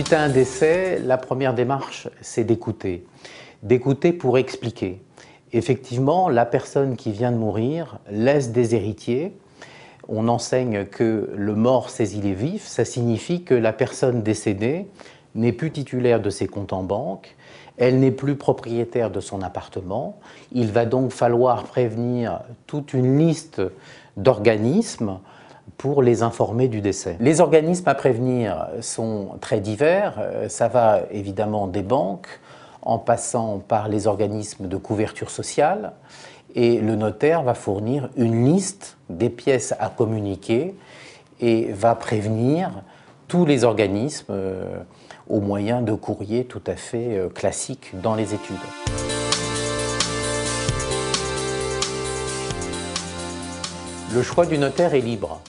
Suite à un décès, la première démarche, c'est d'écouter. D'écouter pour expliquer. Effectivement, la personne qui vient de mourir laisse des héritiers. On enseigne que le mort saisit les vifs. Ça signifie que la personne décédée n'est plus titulaire de ses comptes en banque, elle n'est plus propriétaire de son appartement. Il va donc falloir prévenir toute une liste d'organismes pour les informer du décès. Les organismes à prévenir sont très divers. Euh, ça va évidemment des banques, en passant par les organismes de couverture sociale. Et le notaire va fournir une liste des pièces à communiquer et va prévenir tous les organismes euh, au moyen de courriers tout à fait euh, classiques dans les études. Le choix du notaire est libre.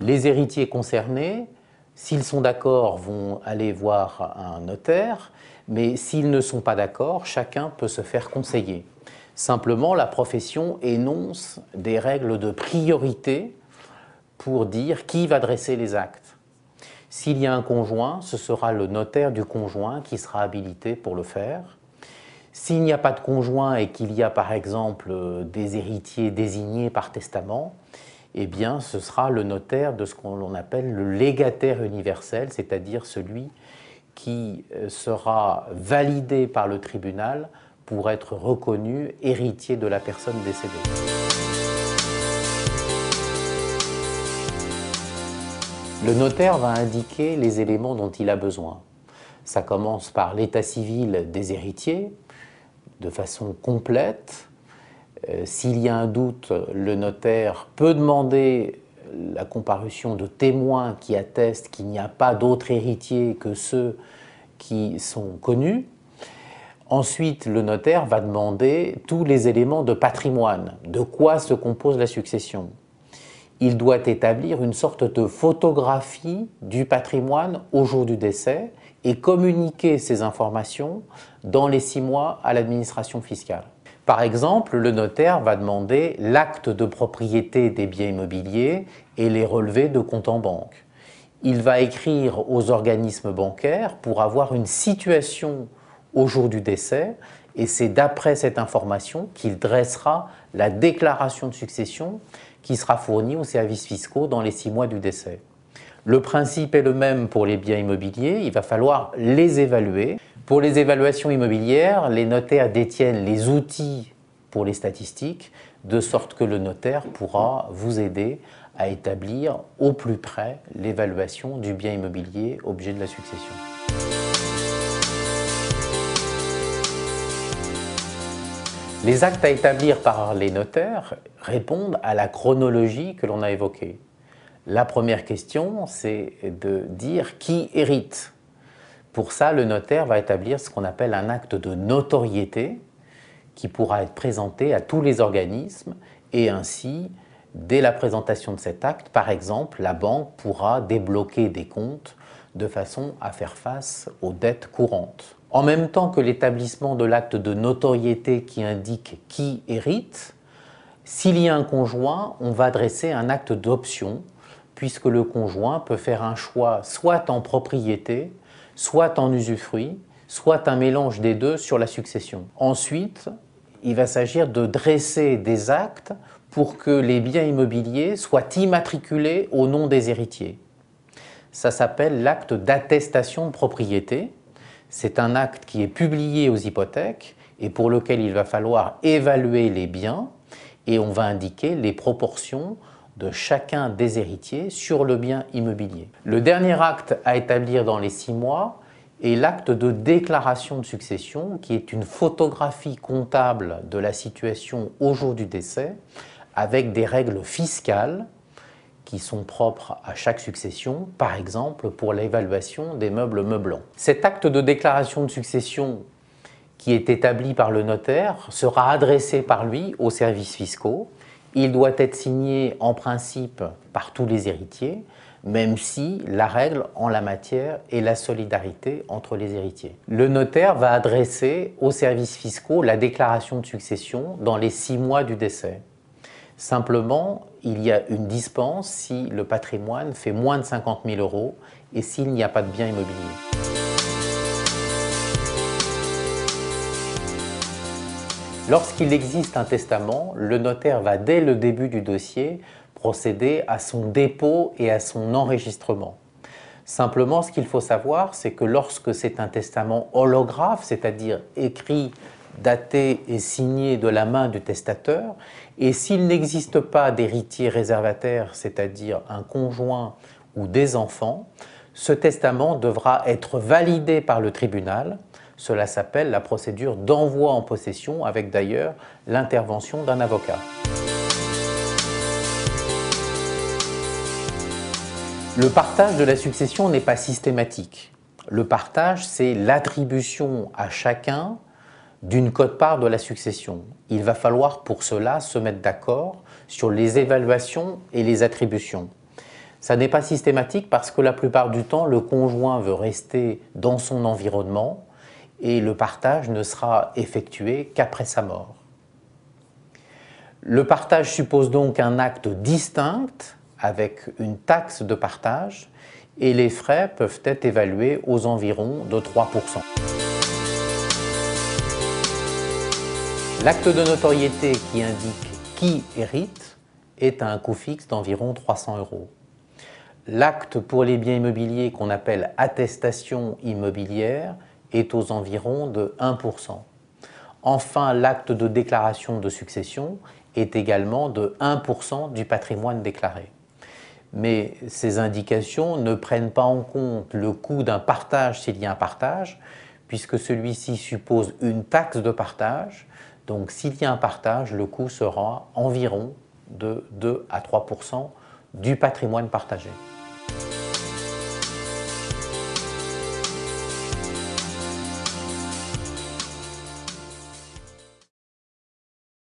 Les héritiers concernés, s'ils sont d'accord, vont aller voir un notaire, mais s'ils ne sont pas d'accord, chacun peut se faire conseiller. Simplement, la profession énonce des règles de priorité pour dire qui va dresser les actes. S'il y a un conjoint, ce sera le notaire du conjoint qui sera habilité pour le faire. S'il n'y a pas de conjoint et qu'il y a par exemple des héritiers désignés par testament, eh bien, ce sera le notaire de ce qu'on appelle le légataire universel, c'est-à-dire celui qui euh, sera validé par le tribunal pour être reconnu héritier de la personne décédée. Le notaire va indiquer les éléments dont il a besoin. Ça commence par l'état civil des héritiers, de façon complète, s'il y a un doute, le notaire peut demander la comparution de témoins qui attestent qu'il n'y a pas d'autres héritiers que ceux qui sont connus. Ensuite, le notaire va demander tous les éléments de patrimoine, de quoi se compose la succession? Il doit établir une sorte de photographie du patrimoine au jour du décès et communiquer ces informations dans les six mois à l'administration fiscale. Par exemple, le notaire va demander l'acte de propriété des biens immobiliers et les relevés de compte en banque. Il va écrire aux organismes bancaires pour avoir une situation au jour du décès et c'est d'après cette information qu'il dressera la déclaration de succession qui sera fournie aux services fiscaux dans les six mois du décès. Le principe est le même pour les biens immobiliers, il va falloir les évaluer. Pour les évaluations immobilières, les notaires détiennent les outils pour les statistiques, de sorte que le notaire pourra vous aider à établir au plus près l'évaluation du bien immobilier objet de la succession. Les actes à établir par les notaires répondent à la chronologie que l'on a évoquée. La première question, c'est de dire qui hérite. Pour ça, le notaire va établir ce qu'on appelle un acte de notoriété qui pourra être présenté à tous les organismes et ainsi, dès la présentation de cet acte, par exemple, la banque pourra débloquer des comptes de façon à faire face aux dettes courantes. En même temps que l'établissement de l'acte de notoriété qui indique qui hérite, s'il y a un conjoint, on va dresser un acte d'option puisque le conjoint peut faire un choix soit en propriété, soit en usufruit, soit un mélange des deux sur la succession. Ensuite, il va s'agir de dresser des actes pour que les biens immobiliers soient immatriculés au nom des héritiers. Ça s'appelle l'acte d'attestation de propriété. C'est un acte qui est publié aux hypothèques et pour lequel il va falloir évaluer les biens et on va indiquer les proportions de chacun des héritiers sur le bien immobilier. Le dernier acte à établir dans les six mois est l'acte de déclaration de succession, qui est une photographie comptable de la situation au jour du décès, avec des règles fiscales qui sont propres à chaque succession, par exemple pour l'évaluation des meubles meublants. Cet acte de déclaration de succession qui est établi par le notaire sera adressé par lui aux services fiscaux il doit être signé en principe par tous les héritiers, même si la règle en la matière est la solidarité entre les héritiers. Le notaire va adresser aux services fiscaux la déclaration de succession dans les six mois du décès. Simplement, il y a une dispense si le patrimoine fait moins de 50 000 euros et s'il n'y a pas de bien immobilier. Lorsqu'il existe un testament, le notaire va dès le début du dossier procéder à son dépôt et à son enregistrement. Simplement, ce qu'il faut savoir, c'est que lorsque c'est un testament holographe, c'est-à-dire écrit, daté et signé de la main du testateur, et s'il n'existe pas d'héritier réservataire, c'est-à-dire un conjoint ou des enfants, ce testament devra être validé par le tribunal. Cela s'appelle la procédure d'envoi en possession, avec d'ailleurs l'intervention d'un avocat. Le partage de la succession n'est pas systématique. Le partage, c'est l'attribution à chacun d'une cote-part de la succession. Il va falloir pour cela se mettre d'accord sur les évaluations et les attributions. Ça n'est pas systématique parce que la plupart du temps, le conjoint veut rester dans son environnement et le partage ne sera effectué qu'après sa mort. Le partage suppose donc un acte distinct avec une taxe de partage et les frais peuvent être évalués aux environs de 3%. L'acte de notoriété qui indique qui hérite est à un coût fixe d'environ 300 euros. L'acte pour les biens immobiliers qu'on appelle attestation immobilière est aux environs de 1%. Enfin, l'acte de déclaration de succession est également de 1% du patrimoine déclaré mais ces indications ne prennent pas en compte le coût d'un partage s'il y a un partage, puisque celui-ci suppose une taxe de partage. Donc s'il y a un partage, le coût sera environ de 2 à 3% du patrimoine partagé.